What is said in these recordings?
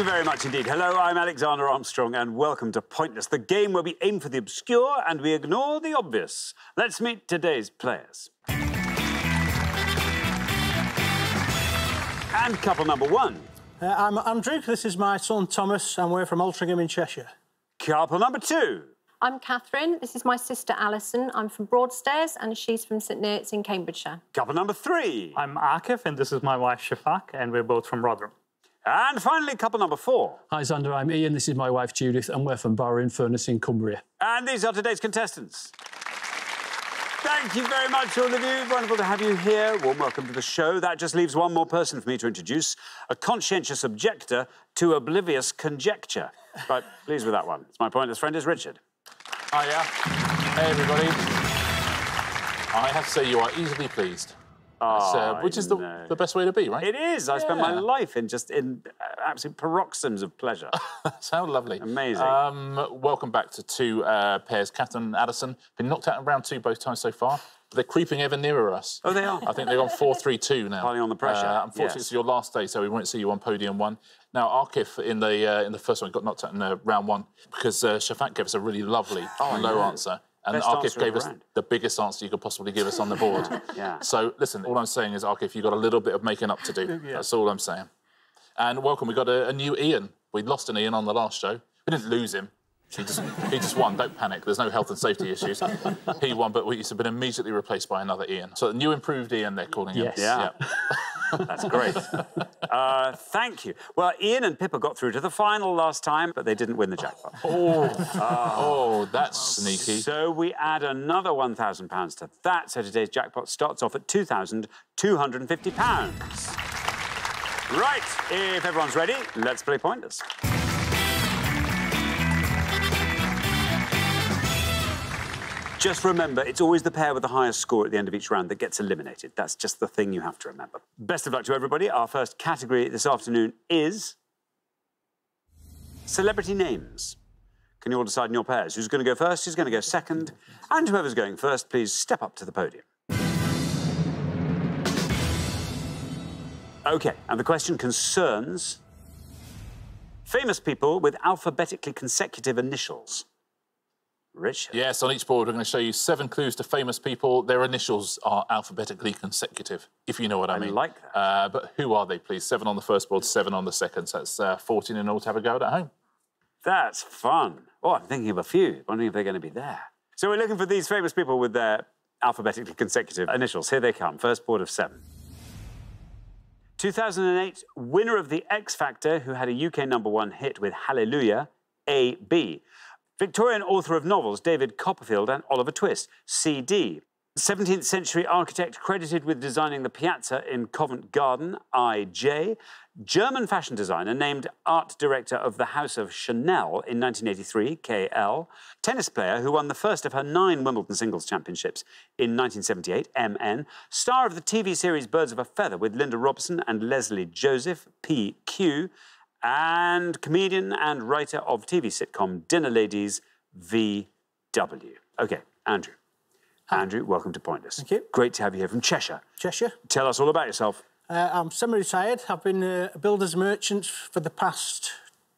Thank you very much indeed. Hello, I'm Alexander Armstrong, and welcome to Pointless, the game where we aim for the obscure and we ignore the obvious. Let's meet today's players. And couple number one. Uh, I'm Andrew. This is my son Thomas, and we're from Altrincham in Cheshire. Couple number two. I'm Catherine. This is my sister Alison. I'm from Broadstairs and she's from St Neots in Cambridgeshire. Couple number three. I'm Akif and this is my wife Shafak and we're both from Rotherham. And finally, couple number four. Hi, Xander. I'm Ian. This is my wife, Judith, and we're from Barrow in Furness in Cumbria. And these are today's contestants. Thank you very much, all of you. Wonderful to have you here. Warm welcome to the show. That just leaves one more person for me to introduce a conscientious objector to oblivious conjecture. Right, pleased with that one. It's my pointless friend is Richard. Hiya. Hey, everybody. I have to say you are easily pleased. Oh, which is the, no. the best way to be, right? It is. I spend my life in just in uh, absolute paroxysms of pleasure. Sound lovely. Amazing. Um, welcome back to two uh, pairs. Catherine and Alison. Been knocked out in round two both times so far. They're creeping ever nearer us. Oh, they are. I think they're on 4 3 2 now. Piling on the pressure, Uh, unfortunately, yes. it's your last day, so we won't see you on podium one. Now, Akif in the uh, in the first one got knocked out in uh, round one because uh, Shafak gave us a really lovely Oh, low know. answer. And Best Akif gave us round. the biggest answer you could possibly give us on the board. Yeah. So, listen, all I'm saying is, Akif, you've got a little bit of making up to do. That's all I'm saying. And welcome, we got a, a new Ian. We lost an Ian on the last show. We didn't lose him. He just, he just won. Don't panic. There's no health and safety issues. He won, but he's been immediately replaced by another Ian. So, the new improved Ian, they're calling him. Yes. Yeah. That's great. uh, thank you. Well, Ian and Pippa got through to the final last time, but they didn't win the jackpot. Oh, oh, that's sneaky. So we add another £1,000 to that. So today's jackpot starts off at £2,250. Right, if everyone's ready, let's play Pointless. Just remember, it's always the pair with the highest score at the end of each round that gets eliminated. That's just the thing you have to remember. Best of luck to everybody. Our first category this afternoon is celebrity names. Can you all decide in your pairs who's going to go first, who's going to go second? And whoever's going first, please step up to the podium. OK, and the question concerns famous people with alphabetically consecutive initials. Richard. Yes, on each board, we're going to show you seven clues to famous people. Their initials are alphabetically consecutive, if you know what I, I mean. like that. Uh, but who are they, please? Seven on the first board, seven on the second. So that's uh, 14 in all to have a go at home. That's fun. Oh, I'm thinking of a few, wondering if they're going to be there. So we're looking for these famous people with their alphabetically consecutive initials. Here they come. First board of seven. 2008 winner of the X Factor, who had a UK number one hit with Hallelujah, A.B. Victorian author of novels David Copperfield and Oliver Twist, C.D. 17th century architect credited with designing the piazza in Covent Garden, I.J. German fashion designer named art director of the House of Chanel in 1983, K.L. Tennis player who won the first of her nine Wimbledon singles championships in 1978, M.N. Star of the TV series Birds of a Feather with Linda Robson and Lesley Joseph, P.Q and comedian and writer of TV sitcom Dinner Ladies V.W. OK, Andrew. Andrew, welcome to Pointless. Thank you. Great to have you here from Cheshire. Cheshire. Tell us all about yourself. Uh, I'm semi-retired. I've been a builder's merchant for the past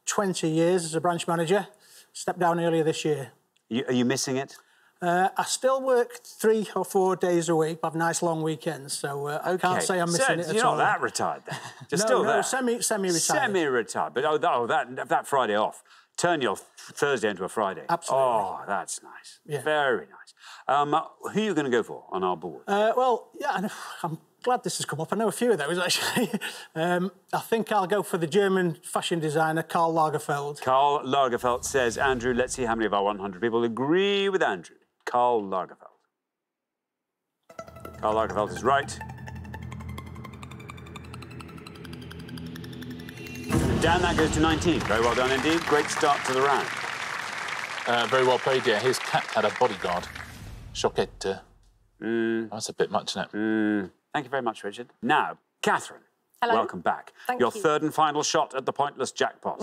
20 years as a branch manager. Stepped down earlier this year. You, are you missing it? Uh, I still work three or four days a week. I have nice long weekends, so uh, I can't say I'm So missing it at You're all. not that retired then. You're no, still no, there. semi, semi-retired. Semi-retired. But oh, that, oh, that, that Friday off. Turn your Thursday into a Friday. Absolutely. Oh, that's nice. Yeah. Very nice. Um, who are you going to go for on our board? Uh, well, yeah, I'm glad this has come up. I know a few of those, actually. um, I think I'll go for the German fashion designer, Karl Lagerfeld. Karl Lagerfeld says, Andrew, let's see how many of our 100 people agree with Andrew. Karl Lagerfeld. Karl Lagerfeld is right. And down that goes to 19. Very well done indeed. Great start to the round. Uh, very well played, yeah. His cat had a bodyguard. Choupette. Mm. That's a bit much, isn't it? Thank you very much, Richard. Now, Catherine, Hello. welcome back. Thank Your you. third and final shot at the pointless jackpot.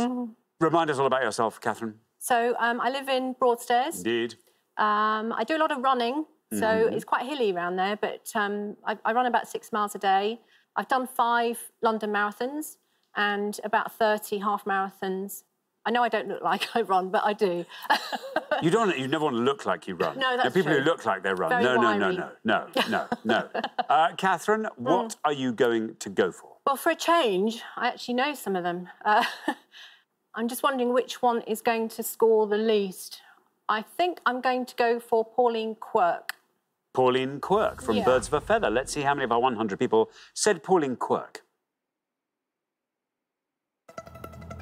Remind us all about yourself, Catherine. So um, I live in Broadstairs. Indeed. Um, I do a lot of running, so Mm-hmm. it's quite hilly around there. But um, I, I run about six miles a day. I've done five London marathons. and about 30 half marathons. I know I don't look like I run, but I do. You don't. You never want to look like you run. No, There are that's people who look like they run. Very no, no, no, wiry. no, no, no, no. Uh, Catherine, what are you going to go for? well, for a change, I actually know some of them. Uh, I'm just wondering which one is going to score the least. I think I'm going to go for Pauline Quirk. Pauline Quirk from Yeah. Birds of a Feather. Let's see how many of our 100 people said Pauline Quirk.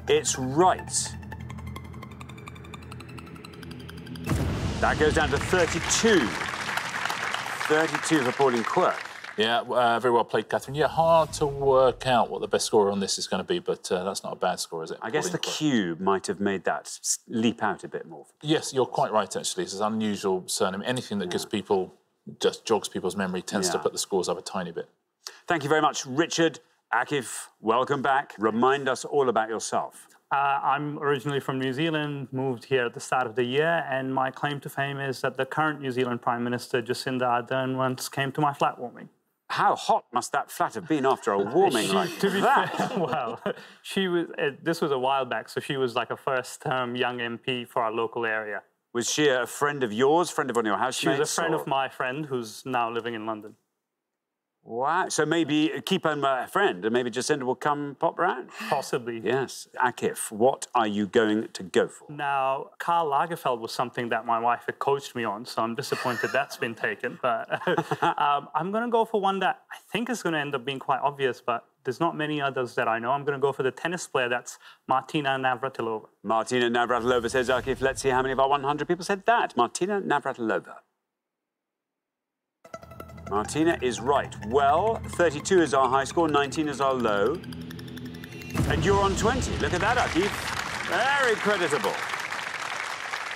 It's right. That goes down to 32. 32 for Pauline Quirk. Yeah, uh, very well played, Catherine. Yeah, hard to work out what the best score on this is going to be, but uh, that's not a bad score, is it? I guess Pauline the Quirk? cube might have made that leap out a bit more. Yes, you're quite right, actually. It's an unusual surname. Anything that gives people, just jogs people's memory, tends to put the scores up a tiny bit. Thank you very much, Richard. Akif, welcome back. Remind us all about yourself. Uh, I'm originally from New Zealand, moved here at the start of the year, and my claim to fame is that the current New Zealand Prime Minister, Jacinda Ardern, once came to my flat warming. How hot must that flat have been after a warming like to be that? fair, well, she was. Uh, this was a while back, so she was like a first-term young MP for our local area. Was she a friend of yours, friend of one of your housemates? She was a friend or- of my friend who's now living in London. Wow. So maybe keep on my friend and maybe Jacinda will come pop round. Possibly. Yes. Akif, what are you going to go for? Now, Karl Lagerfeld was something that my wife had coached me on, so I'm disappointed that's been taken. But um, I'm going to go for one that I think is going to end up being quite obvious, but there's not many others that I know. I'm going to go for the tennis player that's Martina Navratilova. Martina Navratilova says Akif. Let's see how many of our 100 people said that. Martina Navratilova. Martina is right. Well, 32 is our high score, 19 is our low. And you're on 20. Look at that, Akif. Very creditable.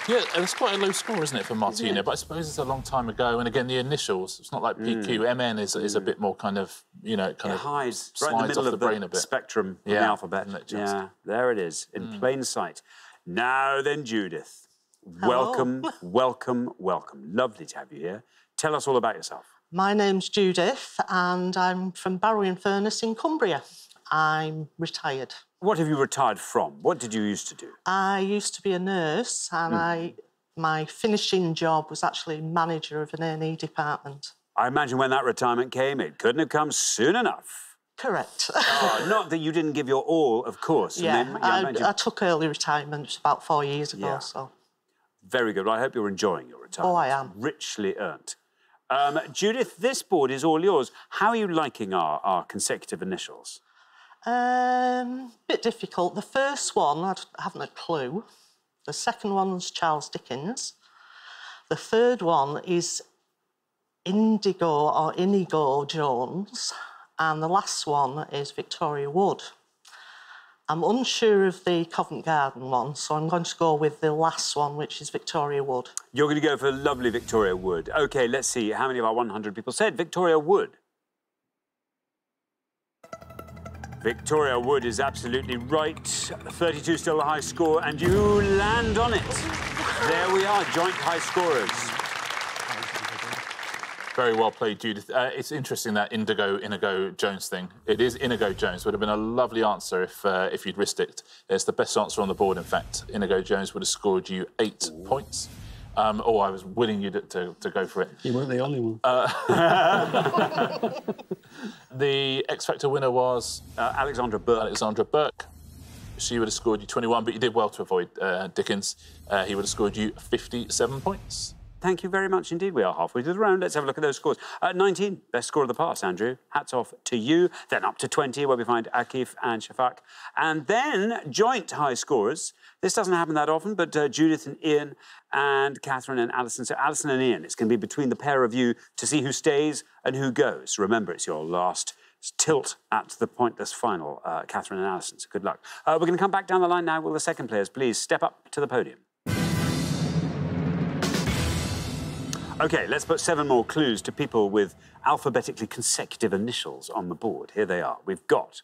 Yeah, it's quite a low score, isn't it, for Martina? But I suppose it's a long time ago. And again, the initials, it's not like hmm. PQ. MN is, is a hmm. bit more kind of, you know, kind It of hides right in the slides middle off of the brain a bit. spectrum of the alphabet. isn't just? Yeah, there it is, in hmm. plain sight. Now then, Judith, welcome, welcome, welcome. Lovely to have you here. Tell us all about yourself. My name's Judith and I'm from Barrow in Furness in Cumbria. I'm retired. What have you retired from? What did you used to do? I used to be a nurse and hmm. I my finishing job was actually manager of an A&E department. I imagine when that retirement came, it couldn't have come soon enough. Correct. Oh, not that you didn't give your all, of course. yeah, then- I, imagine- I took early retirement about four years ago, Yeah. so Very good. Well, I hope you're enjoying your retirement. Oh, I am. Richly earned. Um, Judith, this board is all yours. How are you liking our, our consecutive initials? Um, bit difficult. The first one, I haven't a clue. The second one's Charles Dickens. The third one is Indigo or Inigo Jones. And the last one is Victoria Wood. I'm unsure of the Covent Garden one, so I'm going to go with the last one, which is Victoria Wood. You're going to go for lovely Victoria Wood. OK, let's see how many of our 100 people said Victoria Wood. Victoria Wood is absolutely right. 32 still the high score, and you land on it. There we are, joint high scorers. Very well played, Judith. Uh, it's interesting that Indigo Inigo Jones thing. It is Inigo Jones. Would have been a lovely answer if uh, if you'd risked it. It's the best answer on the board. In fact, Inigo Jones would have scored you eight points. Um, oh, I was willing you to, to, to go for it. You weren't the only one. The X Factor winner was Uh, Alexandra Burke. Alexandra Burke. She would have scored you 21, but you did well to avoid uh, Dickens. Uh, he would have scored you 57 points. Thank you very much indeed. We are halfway through the round. Let's have a look at those scores. Uh, 19, best score of the pass, Andrew. Hats off to you. Then up to 20, where we find Akif and Shafak. And then joint high scorers. This doesn't happen that often, but uh, Judith and Ian and Catherine and Alison. So Alison and Ian, it's going to be between the pair of you to see who stays and who goes. Remember, it's your last tilt at the pointless final, uh, Catherine and Alison. So good luck. Uh, we're going to come back down the line now. Will the second players please step up to the podium? Okay, let's put seven more clues to people with alphabetically consecutive initials on the board. Here they are. We've got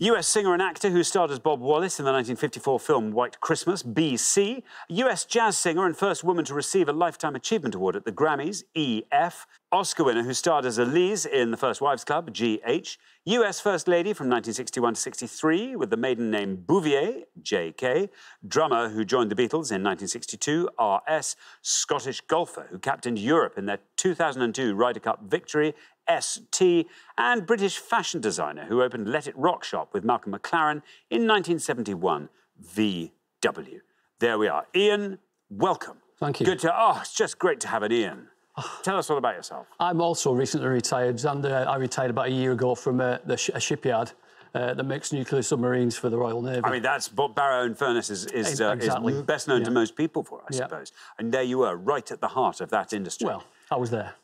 US singer and actor who starred as Bob Wallace in the 1954 film White Christmas, BC. US jazz singer and first woman to receive a Lifetime Achievement Award at the Grammys, EF. Oscar winner who starred as Elise in The First Wives Club, GH. US First Lady from 1961 to 63 with the maiden name Bouvier, JK. Drummer who joined the Beatles in 1962, RS. Scottish golfer who captained Europe in their 2002 Ryder Cup victory, ST, and British fashion designer who opened Let It Rock shop with Malcolm McLaren in 1971, VW. There we are. Ian, welcome. Thank you. Good to, oh, it's just great to have an Ian. Tell us all about yourself. I'm also recently retired, and uh, I retired about a year ago from uh, the sh- a shipyard uh, that makes nuclear submarines for the Royal Navy. I mean, that's what Barrow and Furness is, is, uh, Exactly. is best known to most people for, I Yeah. suppose. And there you were, right at the heart of that industry. well, I was there.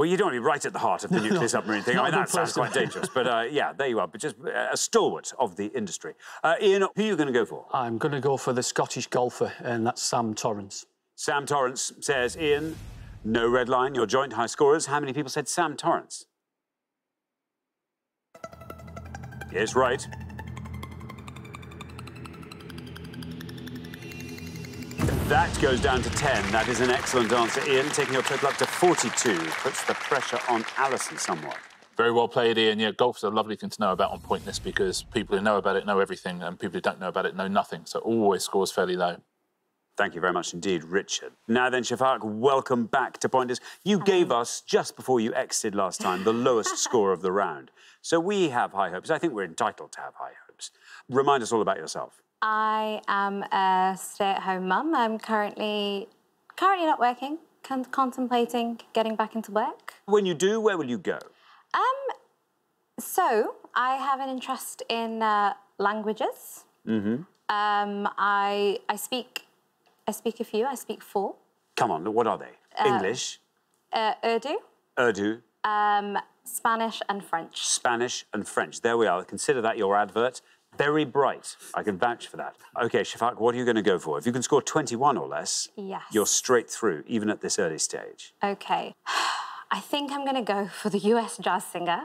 Well, you don't want to be right at the heart of the nuclear submarine thing. I mean, that sounds quite dangerous. But uh, yeah, there you are. But just a stalwart of the industry. Uh, Ian, who are you going to go for? I'm going to go for the Scottish golfer, and that's Sam Torrance. Sam Torrance says, Ian, no red line, your joint high scorers. How many people said Sam Torrance? Yes, right. That goes down to 10. That is an excellent answer, Ian. Taking your total up to 42 puts the pressure on Alison somewhat. Very well played, Ian. Yeah, golf's a lovely thing to know about on Pointless because people who know about it know everything, and people who don't know about it know nothing. So always scores fairly low. Thank you very much indeed, Richard. Now then, Shafak, welcome back to Pointless. You gave us, just before you exited last time, the lowest score of the round. So we have high hopes. I think we're entitled to have high hopes. Remind us all about yourself. I am a stay-at-home mum. I'm currently currently not working. Con- contemplating getting back into work. When you do, where will you go? Um, so I have an interest in uh, languages. Mm-hmm. Um, I I speak I speak a few. I speak four. Come on, what are they? English, Uh, Urdu, Urdu, um, Spanish, and French. Spanish, and French. There we are. Consider that your advert. Very bright. I can vouch for that. OK, Shafak, what are you going to go for? If you can score 21 or less, Yes. you're straight through, even at this early stage. Okay. I think I'm going to go for the US jazz singer,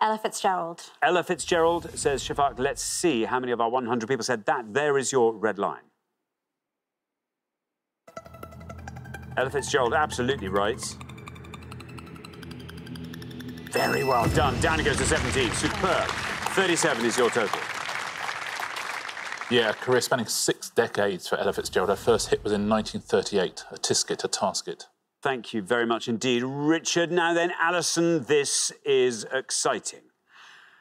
Ella Fitzgerald. Ella Fitzgerald says, Shafak, let's see how many of our 100 people said that. There is your red line. Ella Fitzgerald, absolutely right. Very well done. Down it goes to 17. Superb. 37 is your total. Yeah, career spanning six decades for Ella Fitzgerald. Her first hit was in 1938, a Tisket, a Tasket. Thank you very much indeed, Richard. Now then, Alison, this is exciting.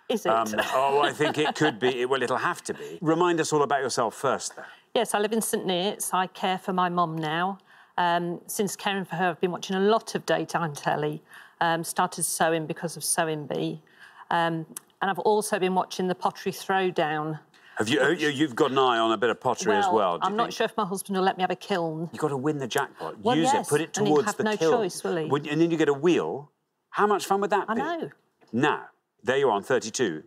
Is it? Um, oh, I think it could be. Well, it'll have to be. Remind us all about yourself first, then. yes, I live in St Neots. I care for my mum now. Um, since caring for her, I've been watching a lot of daytime telly. Um, started sewing because of Sewing Bee. Um, and I've also been watching the Pottery Throwdown. Have you, you, you've got an eye on a bit of pottery as well. do I'm not think? sure if my husband will let me have a kiln. You've got to win the jackpot. Well, Use yes, it. Put it towards and have the no kiln. choice, will he? And then you get a wheel. How much fun would that I be? I know. Now, there you are on 32.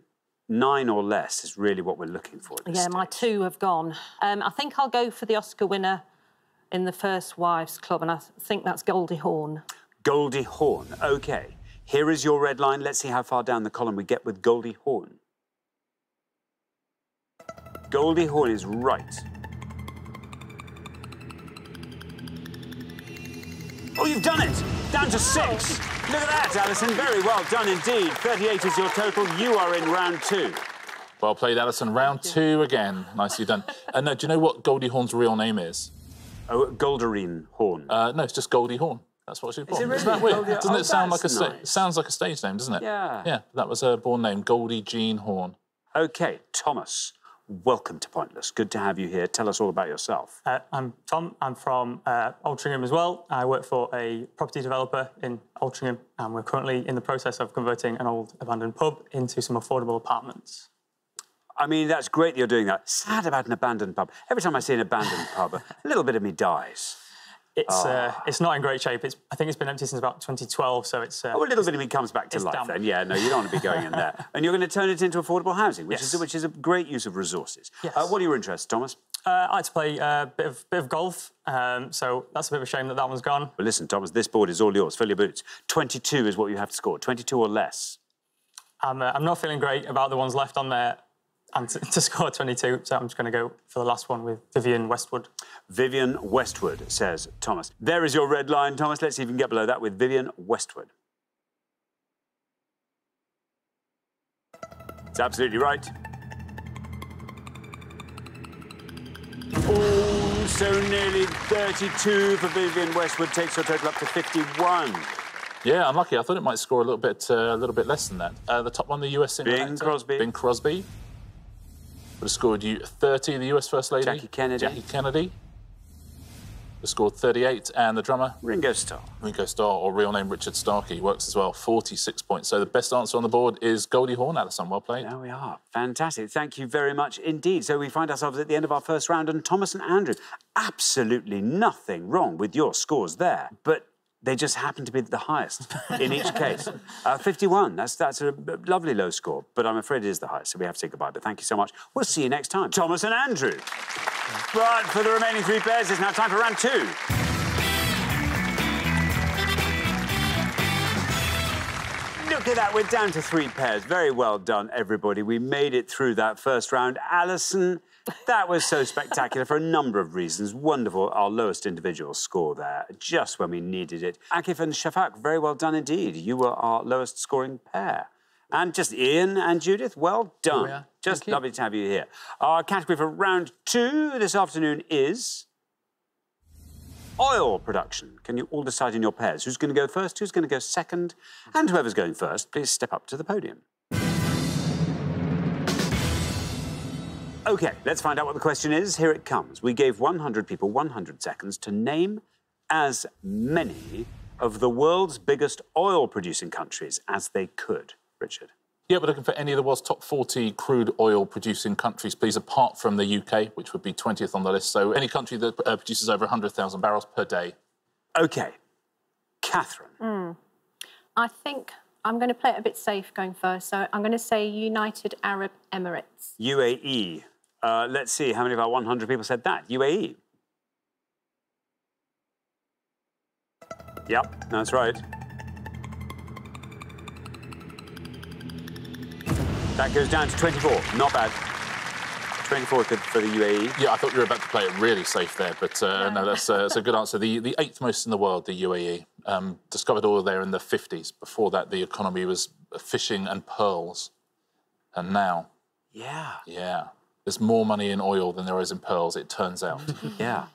Nine or less is really what we're looking for. Yeah, my two have gone. Um, I think I'll go for the Oscar winner in the First Wives Club, and I think that's Goldie Hawn. Goldie Hawn. OK. Here is your red line. Let's see how far down the column we get with Goldie Hawn. Goldie Hawn is right. Oh, you've done it! Down to six. Look at that, Alison. Very well done indeed. 38 is your total. You are in round two. Well played, Alison. Round two again. Nicely done. And uh, do you know what Goldie Hawn's real name is? Oh, Goldarine Horn. Uh, no, it's just Goldie Hawn. That's what she's born. it Isn't that really? weird? Goldie- Doesn't oh, it sound like a that's sta- sounds like a stage name, doesn't it? Yeah. Yeah, that was her born name, Goldie Jean Hawn. OK, Thomas, welcome to Pointless. Good to have you here. Tell us all about yourself. Uh, I'm Tom. I'm from uh, Altrincham as well. I work for a property developer in Altrincham, and we're currently in the process of converting an old abandoned pub into some affordable apartments. I mean, that's great that you're doing that. Sad about an abandoned pub. Every time I see an abandoned pub, a little bit of me dies. It's uh, it's not in great shape. It's I think it's been empty since about 2012, so it's uh, Oh, a little bit of me comes back to life damp. then. Yeah, no, you don't want to be going in there. and you're going to turn it into affordable housing, which, Yes. is, which is a great use of resources. Yes. Uh, what are your interests, Thomas? uh, I like to play a bit of bit of golf. Um, so that's a bit of a shame that that one's gone. Well, listen, Thomas, this board is all yours. Fill your boots. 22 is what you have to score. 22 or less. I'm, uh, I'm not feeling great about the ones left on there and to, to score 22, so I'm just going to go for the last one with Vivienne Westwood. Vivienne Westwood, says Thomas. There is your red line, Thomas. Let's see if we can get below that with Vivienne Westwood. It's absolutely right. Oh, so nearly 32 for Vivienne Westwood takes her total up to 51. Yeah, unlucky. I thought it might score a little bit, uh, a little bit less than that. Uh, the top one, the US single Bing actor, Crosby. Bing Crosby. Would have scored you 30. The US First Lady, Jackie Kennedy. Jackie Kennedy. Would scored 38, and the drummer Ringo Starr. Ringo Starr, or real name Richard Starkey, works as well. 46 points. So the best answer on the board is Goldie Hawn. Alison, well played. There we are. Fantastic. Thank you very much indeed. So we find ourselves at the end of our first round, and Thomas and Andrew, absolutely nothing wrong with your scores there, but they just happen to be the highest in each case. Uh, 51, that's, that's a lovely low score, but I'm afraid it is the highest, so we have to say goodbye. But thank you so much. We'll see you next time. Thomas and Andrew. But for the remaining three pairs, it's now time for round two. Look at that, we're down to three pairs. Very well done, everybody. We made it through that first round. Alison, that was so spectacular for a number of reasons. Wonderful, our lowest individual score there, just when we needed it. Akif and Shafak, very well done indeed. You were our lowest scoring pair. And just Ian and Judith, well done. Oh, we. Just Thank you. lovely to have you here. Our category for round two this afternoon is oil production. Can you all decide in your pairs who's going to go first, who's going to go second, and whoever's going first, please step up to the podium. OK, let's find out what the question is. Here it comes. We gave 100 people 100 seconds to name as many of the world's biggest oil producing countries as they could. Richard. Yeah, we're looking for any of the world's top 40 crude oil producing countries, please, apart from the UK, which would be 20th on the list. So any country that uh, produces over 100,000 barrels per day. OK. Catherine. I think I'm going to play it a bit safe going first. So I'm going to say United Arab Emirates. UAE. Uh, let's see how many of our 100 people said that. UAE. Yep, that's right. That goes down to 24. Not bad. 24 for, for the. UAE. Yeah, I thought you were about to play it really safe there, but uh, no, that's, uh, that's a good answer. The, the eighth most in the world, the UAE, um, discovered oil there in the 50s. Before that, the economy was fishing and pearls. And now, Yeah, yeah, there's more money in oil than there is in pearls, it turns out. yeah.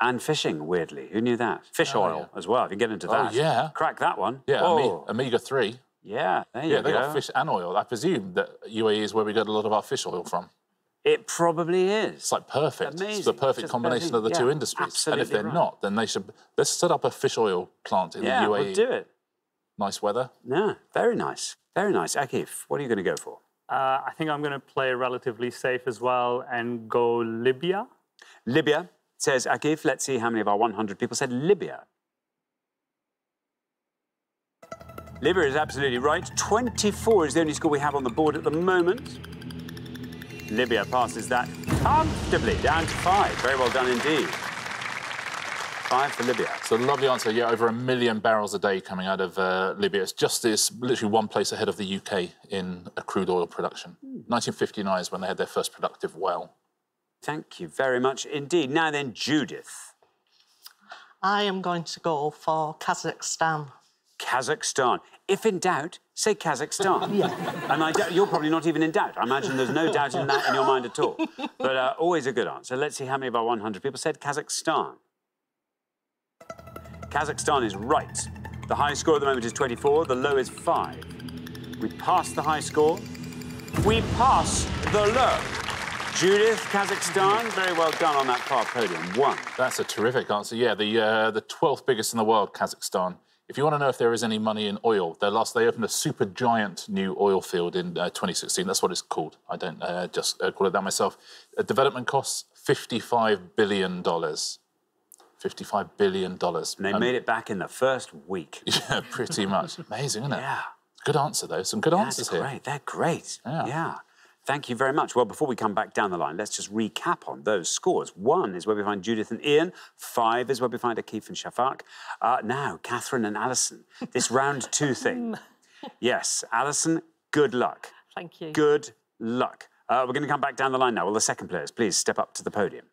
And fishing, weirdly. Who knew that? Fish oh, oil as well, if you get into that. Oh, that. yeah. Crack that one. Yeah, Oh, omega 3. yeah, there you Yeah, go. Yeah, they got fish and oil. I presume that UAE is where we get a lot of our fish oil from. It probably is. It's like perfect. It's the perfect Just combination of the perfect. two Yeah, industries. and if they're right. not, then they should let's set up a fish oil plant in yeah, the UAE. Yeah, we'll do it. Nice weather. Yeah, very nice. Very nice. Akif, what are you going to go for? Uh, I think I'm going to play relatively safe as well and go Libya. Libya, says Akif. Let's see how many of our 100 people said Libya. Libya is absolutely right. 24 is the only score we have on the board at the moment. Libya passes that comfortably down to five. Very well done indeed. Five for Libya. So lovely answer. Yeah, over a million barrels a day coming out of uh, Libya. It's just it's literally one place ahead of the UK in uh, crude oil production. Hmm. 1959 is when they had their first productive well. Thank you very much indeed. Now then, Judith. I am going to go for Kazakhstan. Kazakhstan. If in doubt, say Kazakhstan. yeah. And I doubt, you're probably not even in doubt. I imagine there's no doubt in that in your mind at all. But uh, always a good answer. Let's see how many of our 100 people said Kazakhstan. Kazakhstan is right. The high score at the moment is 24, the low is 5. We pass the high score. We pass the low. Judith, Kazakhstan, very well done on that far podium. One. That's a terrific answer. Yeah, the uh, the 12th biggest in the world, Kazakhstan. If you want to know if there is any money in oil, they last they opened a super giant new oil field in uh, 2016. That's what it's called. I don't uh, just uh, call it that myself. Uh, development costs 55 billion dollars. 55 billion dollars. And they made it back in the first week. Yeah, pretty much. Amazing, isn't it? Yeah. Good answer though. Some good answers That's here. great. They're great. Yeah. Thank you very much. Well, before we come back down the line, let's just recap on those scores. One is where we find Judith and Ian. Five is where we find Akif and Shafak. Uh, now, Catherine and Alison. This round two thing. yes, Alison Good luck. Thank you. Good luck. Uh, we're going to come back down the line now. Will the second players please step up to the podium?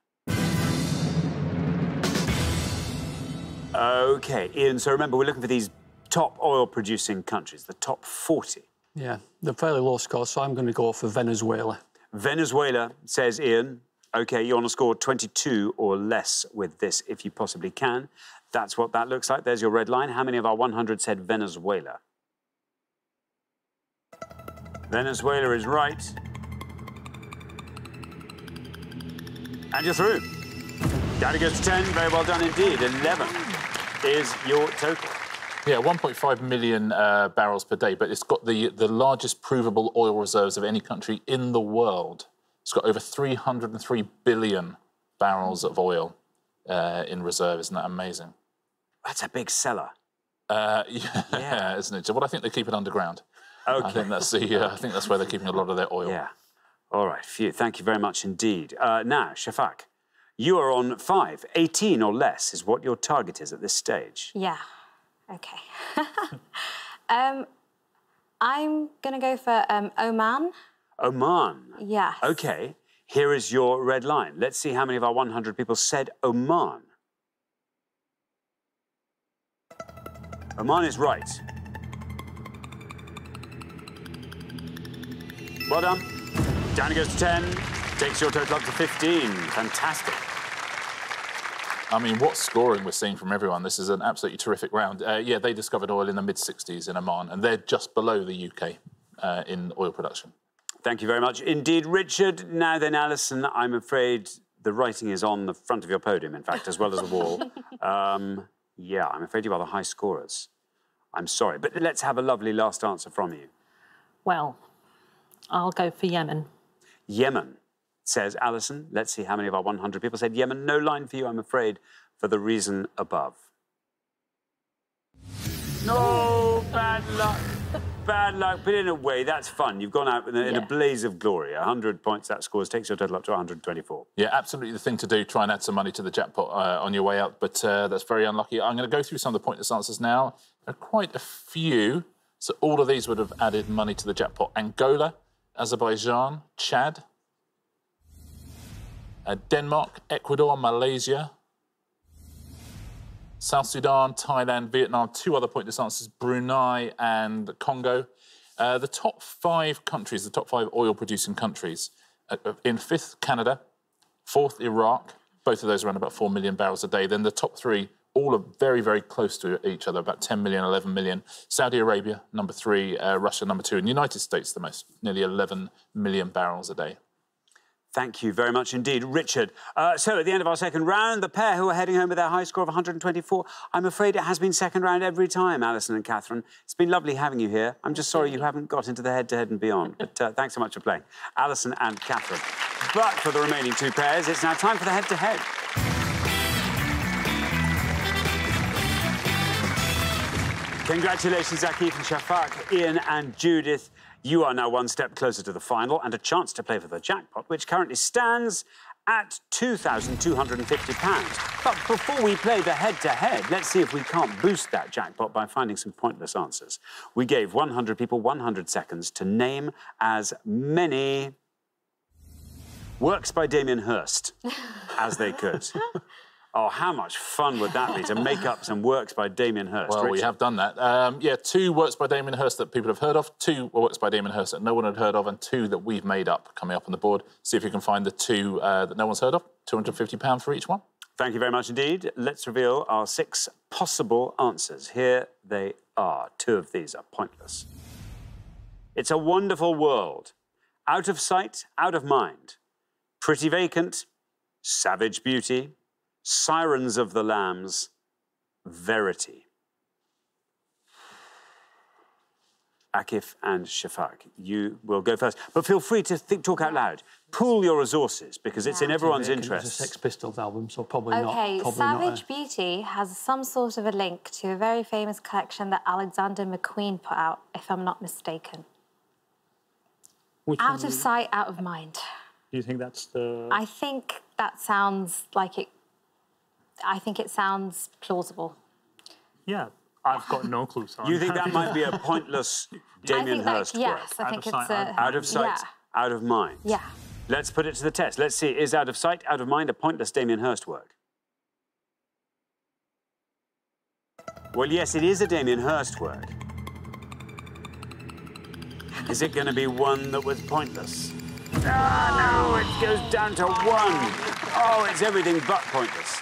Okay, Ian, so remember, we're looking for these top oil producing countries, the top 40. Yeah, they're fairly low scores, so I'm going to go for Venezuela. Venezuela, says Ian. Okay, you want to score 22 or less with this if you possibly can. That's what that looks like. There's your red line. How many of our 100 said Venezuela? Venezuela is right. And you're through. Down it goes to 10. Very well done indeed. 11 is your total. Yeah, 1.5 million uh, barrels per day, but it's got the, the largest provable oil reserves of any country in the world. It's got over 303 billion barrels of oil uh, in reserve. Isn't that amazing? That's a big seller. Uh, yeah, yeah, isn't it? So, what I think they keep it underground. Okay. I think that's the. Uh, I think that's where they're keeping a lot of their oil. Yeah. All right, phew. Thank you very much indeed. Uh, now, Shafak, you are on five. 18 or less is what your target is at this stage. Yeah. Okay. um, I'm going to go for um, Oman. Oman. Yes. Okay, here is your red line. Let's see how many of our 100 people said Oman. Oman is right. Well done. Down it goes to 10. Takes your total up to 15. Fantastic. I mean, what scoring we're seeing from everyone. This is an absolutely terrific round. Uh, yeah, they discovered oil in the mid 60s in Oman, and they're just below the UK uh, in oil production. Thank you very much indeed, Richard. Now then, Alison, I'm afraid the writing is on the front of your podium, in fact, as well as the wall. Um, yeah, I'm afraid you are the high scorers. I'm sorry, but let's have a lovely last answer from you. Well, I'll go for Yemen. Yemen, says Alison. Let's see how many of our 100 people said Yemen. No line for you, I'm afraid, for the reason above. No, bad luck. Bad luck, but in a way, that's fun. You've gone out in a, in a blaze of glory. 100 points that scores takes your total up to 124. Yeah, absolutely the thing to do. Try and add some money to the jackpot uh, on your way out, but uh, that's very unlucky. I'm going to go through some of the pointless answers now. There are quite a few. So all of these would have added money to the jackpot. Angola, Azerbaijan, Chad, uh, Denmark, Ecuador, Malaysia, South Sudan, Thailand, Vietnam, two other pointless answers, Brunei and Congo. Uh, the top five countries, the top five oil producing countries, uh, uh, in fifth, Canada, fourth, Iraq, both of those around about 4 million barrels a day. Then the top three, all are very, very close to each other, about 10 million, 11 million. Saudi Arabia, number three, uh, Russia, number two, and the United States, the most, nearly 11 million barrels a day. Thank you very much indeed, Richard. Uh, so, at the end of our second round, the pair who are heading home with their high score of 124, I'm afraid it has been second round every time, Alison and Catherine. It's been lovely having you here. I'm just sorry you haven't got into the head to head and beyond. But uh, thanks so much for playing, Alison and Catherine. But for the remaining two pairs, it's now time for the head to head. Congratulations, Akif and Shafak, Ian and Judith. You are now one step closer to the final and a chance to play for the jackpot, which currently stands at £2,250. But before we play the head-to-head, let's see if we can't boost that jackpot by finding some pointless answers. We gave 100 people 100 seconds to name as many works by Damien Hirst as they could. Oh, how much fun would that be to make up some works by Damien Hirst? Well, we have done that. Um, yeah, two works by Damien Hirst that people have heard of, two works by Damien Hirst that no one had heard of, and two that we've made up coming up on the board. See if you can find the two uh, that no one's heard of. £250 for each one. Thank you very much indeed. Let's reveal our six possible answers. Here they are. Two of these are pointless. It's a wonderful world. Out of sight, out of mind. Pretty vacant. Savage beauty. Sirens of the Lambs. Verity. Akif and Shafak, you will go first. But feel free to think, talk out loud. Pool your resources because it's in everyone's Vacant was a interest. Sex Pistols album, so probably Okay, not. Probably Savage not Beauty has some sort of a link to a very famous collection that Alexander McQueen put out, if I'm not mistaken. Which out of sight, out of mind. Do you think that's the? I think that sounds like it. I think it sounds plausible. Yeah, I've got no clue. Sorry. You think that might be a pointless Damien I think that, yes, work? I think it's sight, a... Out of sight, Yeah. out of mind. Yeah. Let's put it to the test. Let's see, is out of sight, out of mind a pointless Damien Hirst work? Well, yes, it is a Damien Hirst work. Is it going to be one that was pointless? Ah, no, it goes down to one. Oh, it's everything but pointless.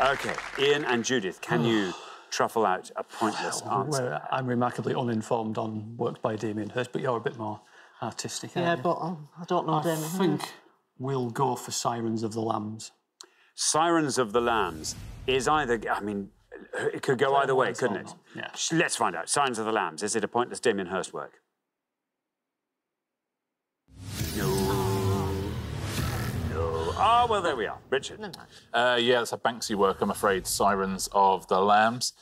Okay, Ian and Judith, can you truffle out a pointless answer? Well, I'm remarkably uninformed on works by Damien Hirst, but you're a bit more artistic. aren't Yeah, you? but um, I don't know I Damien think Hirst. we'll go for Sirens of the Lambs. Sirens of the Lambs is either, I mean, it could go either way, couldn't it? yeah. Let's find out. Sirens of the Lambs, is it a pointless Damien Hirst work? No. Oh, well, there we are. Richard. Uh, yeah, that's a Banksy work, I'm afraid. Sirens of the Lambs.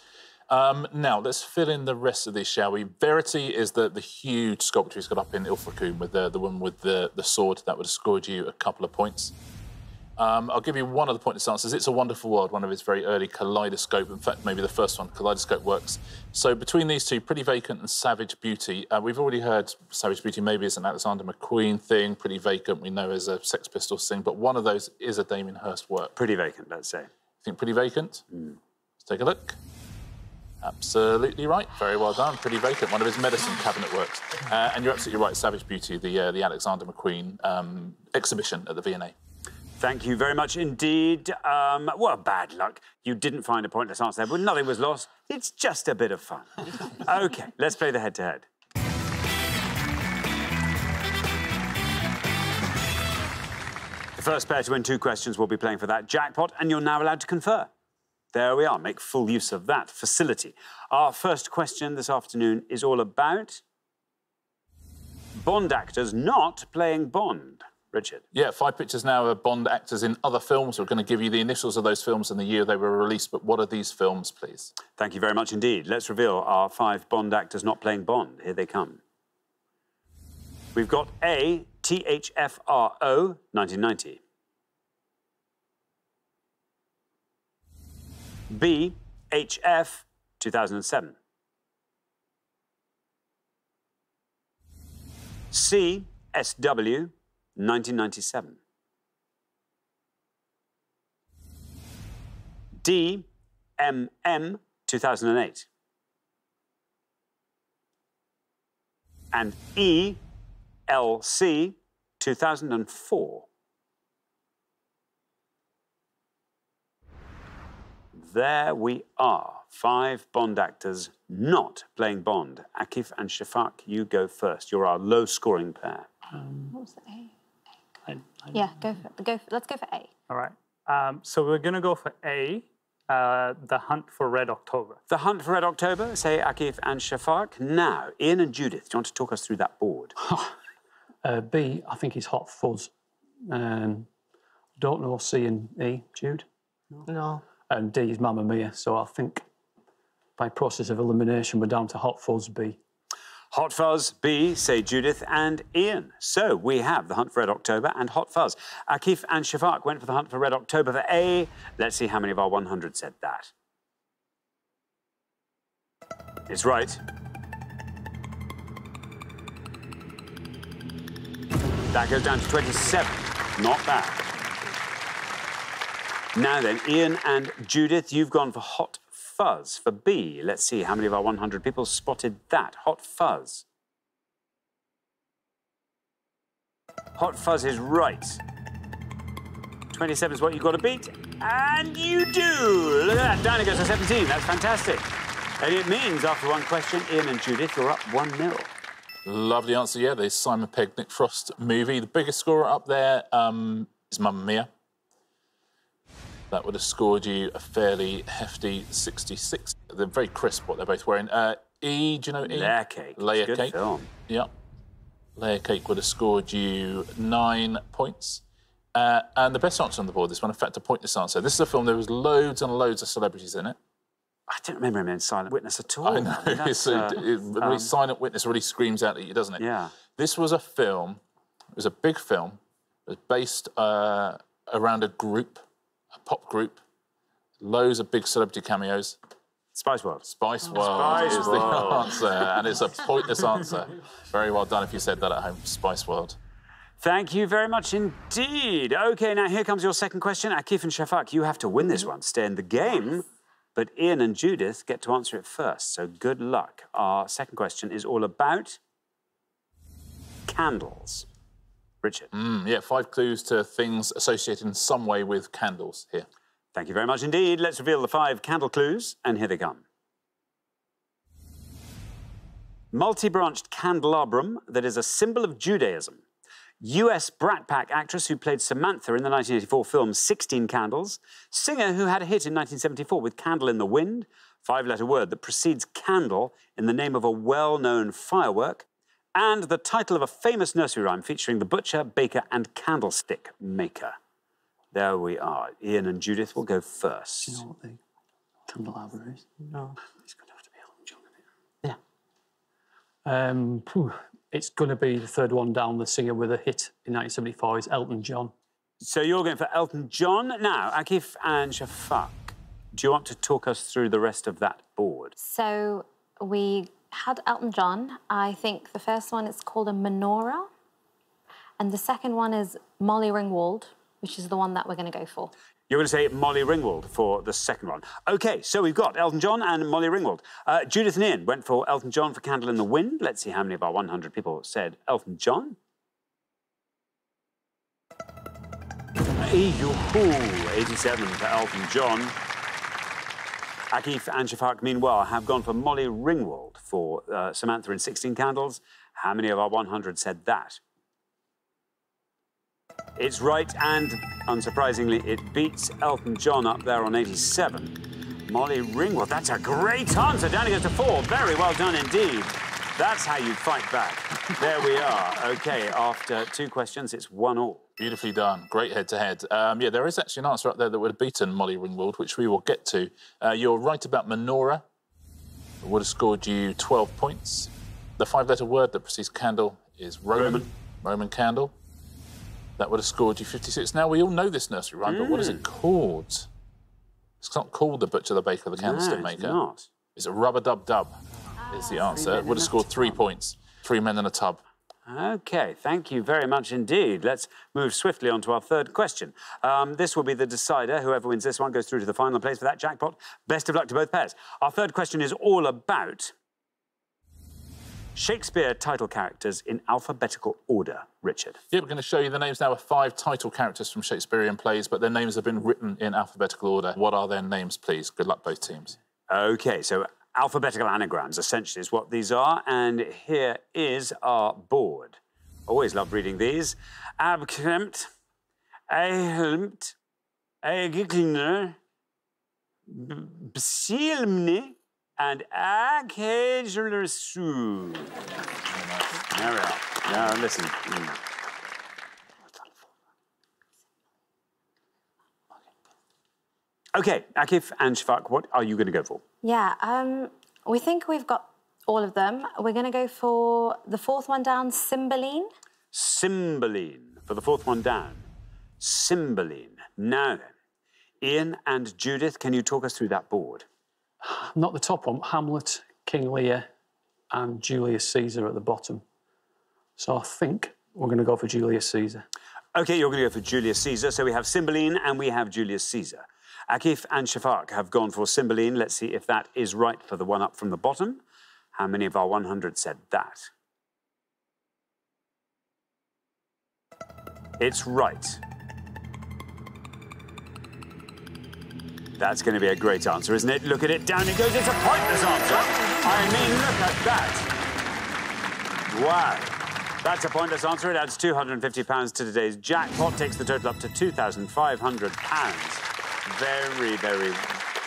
Um, now, let's fill in the rest of this, shall we? Verity is the, the huge sculpture he's got up in Ilfracombe with the, the one with the, the sword. That would have scored you a couple of points. Um, I'll give you one of the pointless answers. It's a Wonderful World, one of his very early Kaleidoscope. In fact, maybe the first one, Kaleidoscope works. So between these two, Pretty Vacant and Savage Beauty, uh, we've already heard Savage Beauty maybe is an Alexander McQueen thing. Pretty Vacant we know is a Sex Pistols thing, but one of those is a Damien Hirst work. Pretty vacant, let's say. think Pretty Vacant? Let's take a look. Absolutely right. Very well done. Pretty vacant. One of his medicine cabinet works. Uh, and you're absolutely right. Savage Beauty, the uh, the Alexander McQueen um, exhibition at the V&A. Thank you very much indeed. Um, well, bad luck. You didn't find a pointless answer there, but nothing was lost. It's just a bit of fun. okay, let's play the head to head. The first pair to win two questions will be playing for that jackpot, and you're now allowed to confer. There we are. Make full use of that facility. Our first question this afternoon is all about Bond actors not playing Bond. Richard. Yeah, five pictures now of Bond actors in other films. We're going to give you the initials of those films and the year they were released. But what are these films, please? Thank you very much indeed. Let's reveal our five Bond actors not playing Bond. Here they come. We've got A, THFRO, 1990. B, HF, 2007. C, SW, 1997. D, MM, 2008. And ELC 2004. There we are. Five Bond actors not playing Bond. Akif and Shafak, you go first. You're our low scoring pair. What was the A? I, I, Yeah, go for, go for, let's go for A. All right. Um, so we're going to go for A, uh, The Hunt for Red October. The Hunt for Red October, say Akif and Shafak. Now, Ian and Judith, do you want to talk us through that board? uh, B, I think is Hot Fuzz. Um, don't know C and E, Jude. No. And D is Mamma Mia. So I think by process of elimination, we're down to Hot Fuzz B. Hot Fuzz, B, say Judith and Ian. So we have the Hunt for Red October and Hot Fuzz. Akif and Shafak went for the Hunt for Red October for A. Let's see how many of our 100 said that. It's right. That goes down to 27. Not bad. Now then, Ian and Judith, you've gone for Hot Fuzz for B. Let's see how many of our 100 people spotted that. Hot Fuzz. Hot Fuzz is right. 27 is what you've got to beat. And you do! Look at that, down it goes to 17. That's fantastic. And it means after one question, Ian and Judith, you're up 1 0. Lovely answer, yeah. The Simon Pegg, Nick Frost movie. The biggest scorer up there um, is Mamma Mia. That would have scored you a fairly hefty 66. They're very crisp what they're both wearing. Uh, e, do you know E? Layer Cake. Layer Good Cake. film. Yeah. Layer Cake would have scored you nine points. Uh, and the best answer on the board, this one, in fact, a pointless answer. This is a film, there was loads and loads of celebrities in it. I don't remember him in Silent Witness at all. I know. mean, that's, it's a, uh, it really um, silent witness really screams out at you, doesn't it? Yeah. This was a film. It was a big film. It was based uh, around a group, a pop group. Loads of big celebrity cameos. Spice World. Spice World Spice is World. the answer, and it's a pointless answer. Very well done if you said that at home. Spice World. Thank you very much indeed. Okay, now here comes your second question. Akif and Shafak, you have to win this one, stay in the game. But Ian and Judith get to answer it first, so good luck. Our second question is all about candles. Richard. Mm, yeah, five clues to things associated in some way with candles here. Thank you very much indeed. Let's reveal the five candle clues, and here they come. Multi branched candelabrum that is a symbol of Judaism. US Brat Pack actress who played Samantha in the 1984 film 16 Candles. Singer who had a hit in 1974 with Candle in the Wind, five letter word that precedes candle in the name of a well known firework. And the title of a famous nursery rhyme featuring the butcher, baker, and candlestick maker. There we are. Ian and Judith will go first. You know what the candelabra is? No. It's going to have to be Elton John, yeah. Um, phew, it's going to be the third one down. The singer with a hit in 1975 is Elton John. So you're going for Elton John. Now, Akif and Shafak, do you want to talk us through the rest of that board? So we had Elton John. I think the first one is called a menorah. And the second one is Molly Ringwald, which is the one that we're going to go for. You're going to say Molly Ringwald for the second one. OK, so we've got Elton John and Molly Ringwald. Uh, Judith Ian went for Elton John for Candle in the Wind. Let's see how many of our 100 people said Elton John. Yoo-hoo, 87 for Elton John. Akif and Shafak, meanwhile, have gone for Molly Ringwald for uh, Samantha in 16 Candles. How many of our 100 said that? It's right, and unsurprisingly, it beats Elton John up there on 87. Molly Ringwald, that's a great answer. Down goes to four. Very well done indeed. That's how you fight back. There we are. OK, after two questions, it's one all. Beautifully done. Great head to head. Um, yeah, there is actually an answer up there that would have beaten Molly Ringwald, which we will get to. Uh, you're right about menorah. It would have scored you 12 points. The five letter word that precedes candle is Roman. Roman. Roman candle. That would have scored you 56. Now, we all know this nursery rhyme, but what is it mm. called? It's not called the butcher, the baker, the candlestick No, it's maker. not. Is it rub a dub dub? Is the answer. It would have scored three points. Three men in a tub. OK, thank you very much indeed. Let's move swiftly on to our third question. Um, this will be the decider. Whoever wins this one goes through to the final place for that jackpot. Best of luck to both pairs. Our third question is all about Shakespeare title characters in alphabetical order. Richard. Yeah, we're going to show you the names now of five title characters from Shakespearean plays, but their names have been written in alphabetical order. What are their names, please? Good luck, both teams. OK, so alphabetical anagrams essentially is what these are. And here is our board. Always love reading these. Abkremt, Ehelmt, Egeklinger, Bsilmni, and Akejersu. There we are. Now listen. Okay, Akif and Shafak, what are you going to go for? Yeah, um, we think we've got all of them. We're going to go for the fourth one down, Cymbeline. Cymbeline for the fourth one down. Cymbeline. Now then, Ian and Judith, can you talk us through that board? Not the top one, Hamlet, King Lear, and Julius Caesar at the bottom. So I think we're going to go for Julius Caesar. Okay, you're going to go for Julius Caesar. So we have Cymbeline and we have Julius Caesar. Akif and Shafak have gone for Cymbeline. Let's see if that is right for the one up from the bottom. How many of our 100 said that? It's right. That's going to be a great answer, isn't it? Look at it. Down it goes. It's a pointless answer. I mean, look at that. Wow. That's a pointless answer. It adds £250 to today's jackpot, takes the total up to £2,500. Very, very,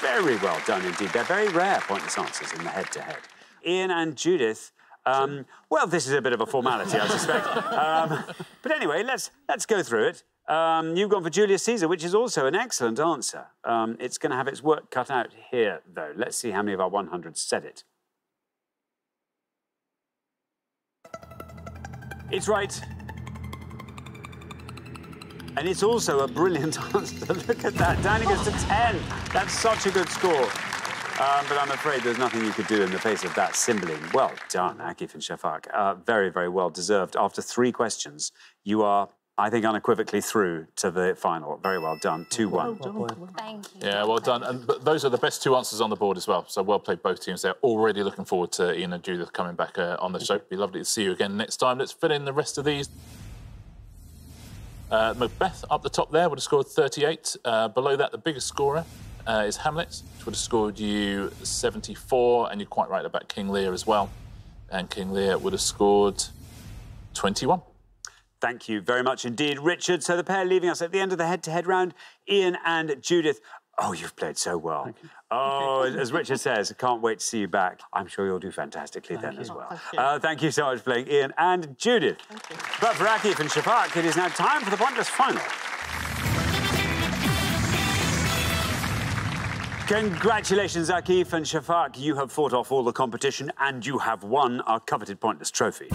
very well done indeed. They're very rare pointless answers in the head-to-head. Ian and Judith, um, well, this is a bit of a formality, I suspect. um, but anyway, let's, let's go through it. Um, you've gone for Julius Caesar, which is also an excellent answer. Um, it's going to have its work cut out here, though. Let's see how many of our 100 said it. It's right. And it's also a brilliant answer. Look at that. Down it goes to 10. That's such a good score. Um, but I'm afraid there's nothing you could do in the face of that Cymbeline. Well done, Akif and Shafak. Uh, very, very well deserved. After three questions, you are, I think, unequivocally through to the final. Very well done. 2 1. Well done. Thank you. Yeah, well done. And those are the best two answers on the board as well. So well played, both teams. They're already looking forward to Ian and Judith coming back uh, on the show. It'd be lovely to see you again next time. Let's fill in the rest of these. Uh, Macbeth up the top there would have scored 38. Uh, below that, the biggest scorer uh, is Hamlet, which would have scored you 74. And you're quite right about King Lear as well. And King Lear would have scored 21. Thank you very much indeed, Richard. So the pair leaving us at the end of the head-to-head round, Ian and Judith. Oh, you've played so well. Oh, as Richard says, can't wait to see you back. I'm sure you'll do fantastically then as well. thank you. Uh, thank you so much for playing Ian and Judith. But for Akif and Shafak, it is now time for the pointless final. Congratulations, Akif and Shafak. You have fought off all the competition and you have won our coveted pointless trophy.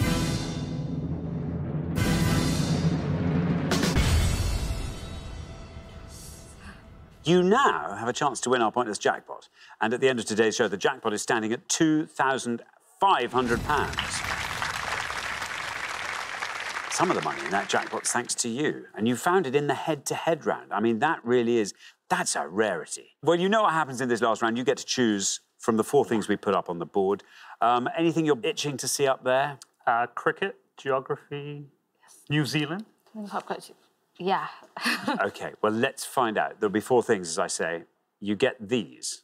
You now have a chance to win our pointless jackpot. And at the end of today's show, the jackpot is standing at £2,500. Some of the money in that jackpot's thanks to you. And you found it in the head to head round. I mean, that really is, that's a rarity. Well, you know what happens in this last round. You get to choose from the four things we put up on the board. Um, anything you're itching to see up there? Uh, cricket, geography, New Zealand. Yeah. okay, well, let's find out. There'll be four things, as I say. You get these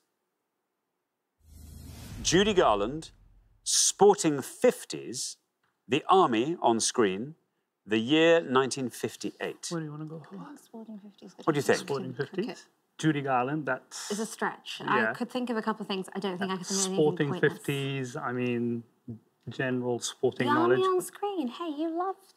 Judy Garland, Sporting 50s, The Army on screen, the year 1958. Where do you want to go for? Sporting 50s. What do you think? Sporting 50s. Judy Garland, that's It's a stretch. Yeah. I could think of a couple of things. I don't think I could think of anything sporting pointless. 50s. I mean, general sporting The knowledge. army on screen. Hey, you loved.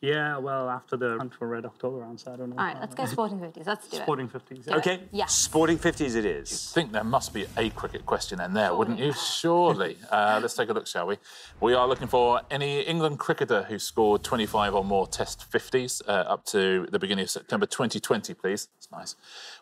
Yeah, well, after the Hunt for Red October answer, I don't know. All right, let's go sporting 50s. Let's do it. Sporting 50s. Do it. Okay, Yeah. Sporting 50s it is. I think there must be a cricket question in there, wouldn't you? Surely. Uh, let's take a look, shall we? We are looking for any England cricketer who scored 25 or more Test 50s uh, up to the beginning of September 2020, please. That's nice.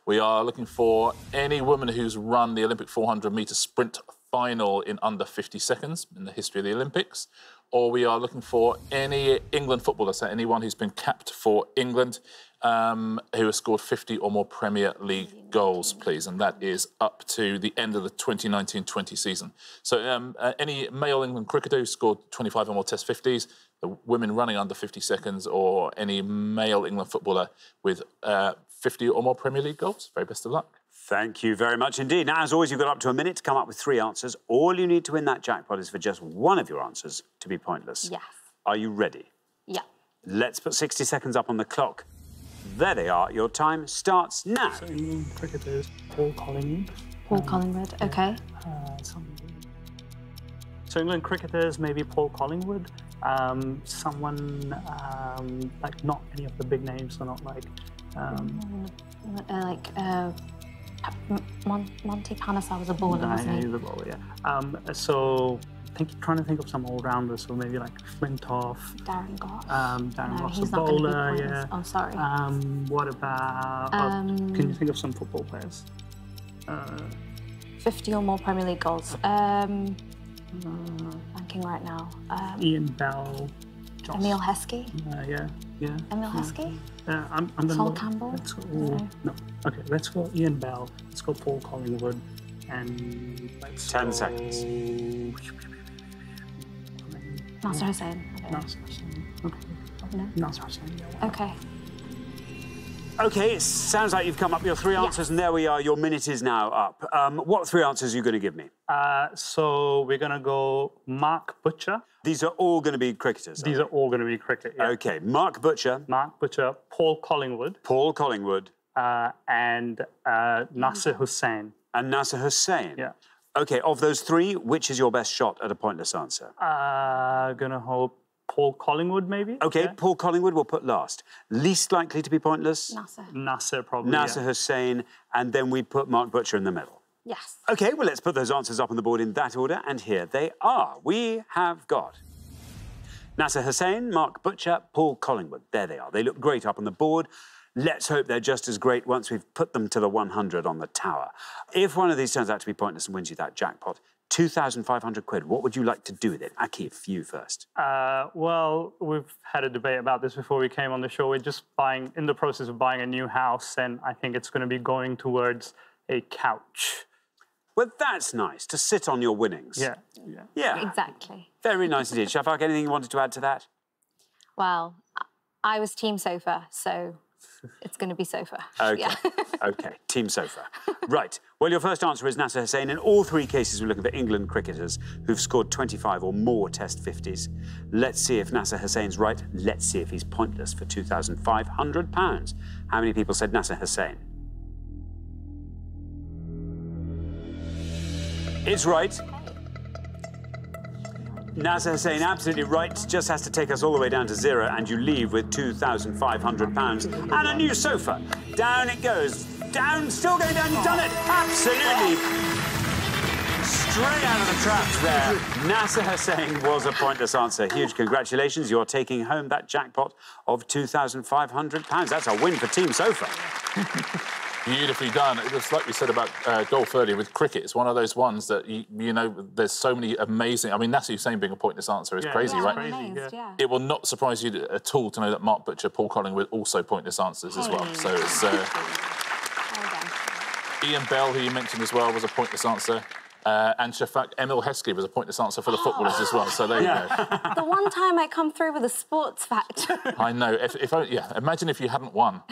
We are looking for any woman who's run the Olympic 400 metre sprint final in under 50 seconds in the history of the Olympics. Or we are looking for any England footballer, so anyone who's been capped for England um, who has scored 50 or more Premier League goals, please. And that is up to the end of the 2019 20 season. So, um, uh, any male England cricketer who scored 25 or more Test 50s, the women running under 50 seconds, or any male England footballer with uh, 50 or more Premier League goals. Very best of luck. Thank you very much indeed. Now, as always, you've got up to a minute to come up with three answers. All you need to win that jackpot is for just one of your answers to be pointless. Yes. Are you ready? Yeah. Let's put 60 seconds up on the clock. There they are. Your time starts now. So England cricketers, Paul Collingwood. Paul Collingwood. Okay. Uh, some- so England cricketers, maybe Paul Collingwood. Um, someone um, like not any of the big names, so not like um, Uh, like uh, M- Mon- Monty Panesar was a bowler, wasn't he? he's a bowler, yeah. Um, so think, trying to think of some all-rounders, so maybe like Flintoff, Darren Gough. um, Darren No, a not gonna be bowler, yeah. Oh, sorry. Um, what about? oh, Um, can you think of some football players? Uh, 50 or more Premier League goals. Um, thinking right now. Um, Ian Bell, Joss, Emile Heskey. Uh, yeah, yeah. Emile Heskey. Uh, I'm, I'm gonna Sol Campbell? Let's go, No. no. Okay, let's go Ian Bell. Let's go Paul Collingwood. And let's 10 go... seconds. Nasser Hussain. I don't know. Nasser Hussain. Okay. No? Nasser Hussain, yeah. why not? Okay. Okay, it sounds like you've come up with your three answers, and there we are. Your minute is now up. Um, what three answers are you going to give me? Uh, so we're gonna go Mark Butcher. These are all going to be cricketers. These are all gonna be cricket. Yeah. Okay, Mark Butcher, Mark Butcher, Paul Collingwood, Paul Collingwood, uh, and uh, Nasser Hussain. and Nasser Hussain. Yeah. Okay, of those three, which is your best shot at a pointless answer? Uh, gonna hope Paul Collingwood maybe. Okay, Yeah. Paul Collingwood we'll put last. Least likely to be pointless? Nasser. Nasser probably. Nasser yeah. Hussain, and then we'd put Mark Butcher in the middle. Yes. Okay, well, let's put those answers up on the board in that order, and here they are. We have got Nasser Hussain, Mark Butcher, Paul Collingwood. There they are. They look great up on the board. Let's hope they're just as great once we've put them to the 100 on the tower. If one of these turns out to be pointless and wins you that jackpot, 2,500 quid, what would you like to do with it? Akif, you first. Uh, well, we've had a debate about this before we came on the show. We're just buying, in the process of buying a new house, and I think it's going to be going towards a couch. Well, that's nice to sit on your winnings. Yeah, yeah. Yeah. Exactly. Very nice indeed. Shafak, anything you wanted to add to that? Well, I was team sofa, so it's going to be sofa. Okay. Yeah. okay. Team sofa. Right. Well, your first answer is Nasser Hussain. In all three cases, we're looking for England cricketers who've scored 25 or more Test 50s. Let's see if Nasser Hussain's right. Let's see if he's pointless for £2,500. How many people said Nasser Hussain? It's right. Nasser Hussain, absolutely right. Just has to take us all the way down to zero, and you leave with £2,500 and a new sofa. Down it goes. Down, still going down. You've done it. Absolutely. Straight out of the traps there. Nasser Hussain was a pointless answer. Huge congratulations. You're taking home that jackpot of £2,500. That's a win for Team Sofa. Beautifully done. It was like we said about uh, golf earlier with cricket. It's one of those ones that you, you know. There's so many amazing. I mean, Nasser Hussain being a pointless answer is Yeah, crazy, it's right? amazed, yeah. yeah. It will not surprise you at all to know that Mark Butcher, Paul Collingwood, also pointless answers as well. So it's uh, Ian Bell, who you mentioned as well, was a pointless answer. Uh, and Shafak Emile Heskey was a pointless answer for the footballers as well. So there you go. the one time I come through with a sports fact. I know. If, if I, yeah, imagine if you hadn't won.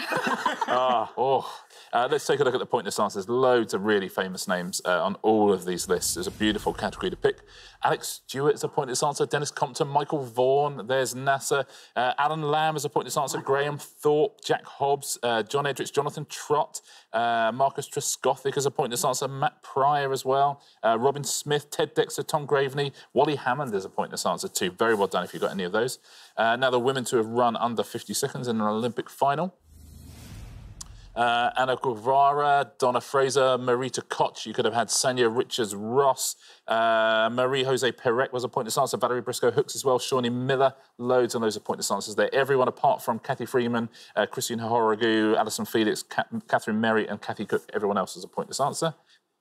oh. Uh, let's take a look at the pointless answers. Loads of really famous names uh, on all of these lists. There's a beautiful category to pick. Alex Stewart is a pointless answer. Denis Compton, Michael Vaughan. There's Nasser. Uh, Alan Lamb is a pointless answer. Graham Thorpe, Jack Hobbs, uh, John Edrich, Jonathan Trott, uh, Marcus Trescothick is a pointless answer. Matt Prior as well. Uh, Robin Smith, Ted Dexter, Tom Graveney, Wally Hammond is a point pointless answer too. Very well done if you've got any of those. Now the women to have run under 50 seconds in an Olympic final. Uh, Ana Guevara, Donna Fraser, Marita Koch. You could have had Sanya Richards Ross. Uh, Marie Jose Perec was a pointless answer. Valerie Brisco Hooks as well. Shaunae Miller. Loads and loads of pointless answers there. Everyone apart from Cathy Freeman, uh, Christine Ohuruogu, Allyson Felix, Katharine Merry, and Kathy Cook. Everyone else is a pointless answer.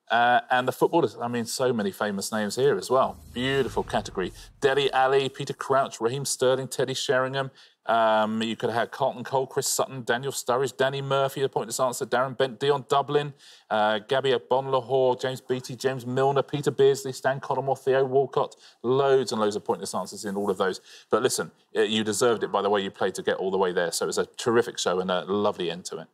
Uh, and the footballers, I mean, so many famous names here as well. Beautiful category. Dele Alli, Peter Crouch, Raheem Sterling, Teddy Sheringham. Um, you could have had Carlton Cole, Chris Sutton, Daniel Sturridge, Danny Murphy, the pointless answer, Darren Bent, Dion Dublin, uh, Gabby Agbonlahor, James Beattie, James Milner, Peter Beardsley, Stan Collymore, Theo Walcott. Loads and loads of pointless answers in all of those. But listen, uh, you deserved it by the way you played to get all the way there. So it was a terrific show and a lovely end to it.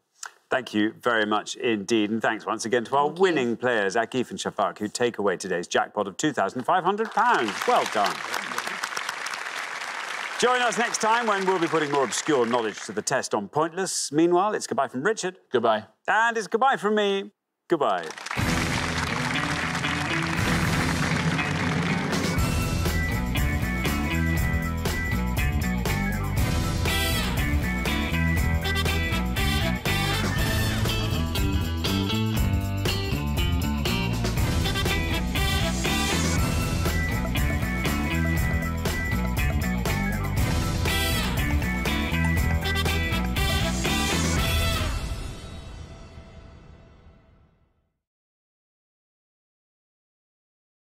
Thank you very much indeed. And thanks once again to our winning players, Akif and Shafak, who take away today's jackpot of £2,500. Well done. Join us next time when we'll be putting more obscure knowledge to the test on Pointless. Meanwhile, it's goodbye from Richard. Goodbye. And it's goodbye from me. Goodbye.